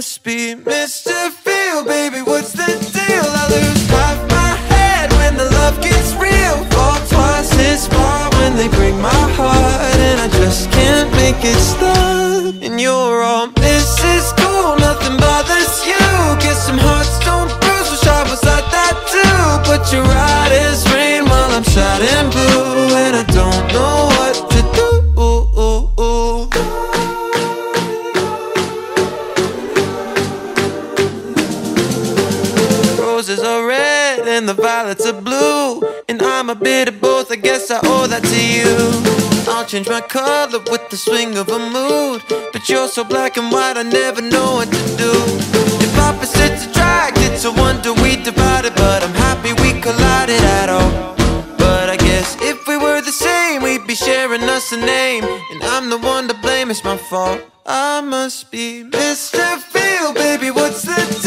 must be Mr. Feel, baby, what's the deal? I lose half my head when the love gets real. Fall twice as far when they break my heart, and I just can't make it stop. And you're all Mrs. Cool, nothing bothers you. Get some hearts don't bruise, wish I was like that too. But you're right as rain while I'm sad and blue, and I don't know Roses are red and the violets are blue. And I'm a bit of both, I guess I owe that to you. I'll change my color with the swing of a mood. But you're so black and white, I never know what to do. If opposites attract, it's a wonder we divided. But I'm happy we collided at all. But I guess if we were the same, we'd be sharing us a name. And I'm the one to blame, it's my fault. I must be Mr. Feel, baby, what's the